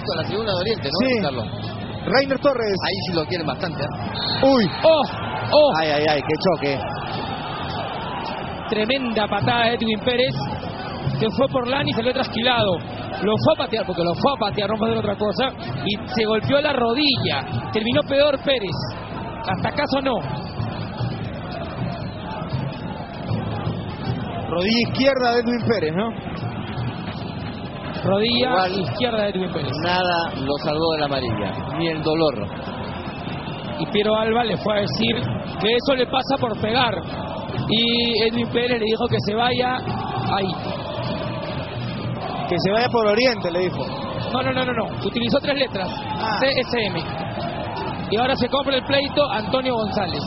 Quito, la tribuna de Oriente, ¿no? Sí. Carlos? Reiner Torres. Ahí sí lo quieren bastante. ¿eh? Uy. ¡Oh! ¡Oh! Ay, ay, ay, qué choque. Tremenda patada de Edwin Pérez. Que fue por Lani y se lo trasquilado. Lo fue a patear, porque lo fue a patear, no fue a hacer otra cosa. Y se golpeó la rodilla. Terminó peor Pérez. Hasta acaso no. Rodilla izquierda de Edwin Pérez, ¿no? Rodilla Igual. izquierda de Edwin Pérez. Nada lo salvó de la amarilla, ni el dolor. Y Piero Alba le fue a decir que eso le pasa por pegar. Y Edwin Pérez le dijo que se vaya ahí. Que se vaya por Oriente, le dijo. No, no, no, no, no. Utilizó tres letras. Ah. CSM. Y ahora se compra el pleito Antonio González.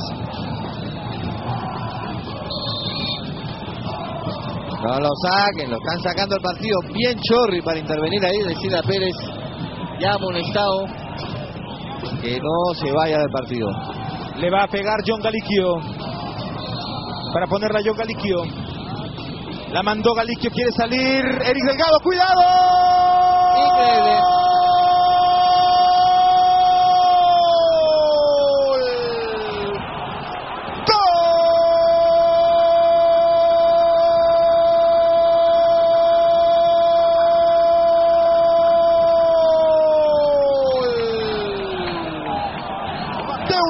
No lo saquen, lo están sacando el partido. Bien Chorri para intervenir ahí, decirle a Pérez, ya amonestado, que no se vaya del partido. Le va a pegar John Galiquio. Para ponerla John Galiquio. La mandó Galiquio, quiere salir. Eric Delgado, cuidado.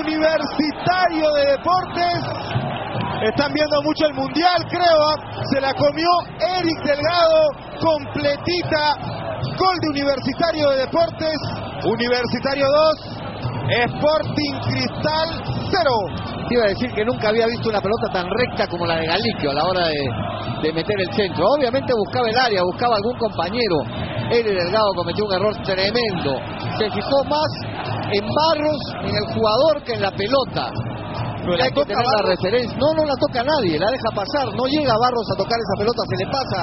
Universitario de Deportes. Están viendo mucho el Mundial, creo. ¿ah? Se la comió Eric Delgado, completita. Gol de Universitario de Deportes. Universitario 2, Sporting Cristal 0. Te iba a decir que nunca había visto una pelota tan recta como la de Galiquio a la hora de, de meter el centro. Obviamente buscaba el área, buscaba algún compañero. Eri Delgado cometió un error tremendo. Se fijó más en Barros, en el jugador, que en la pelota. Pero la toca la referencia. No, no la toca nadie, la deja pasar. No llega Barros a tocar esa pelota, se le pasa.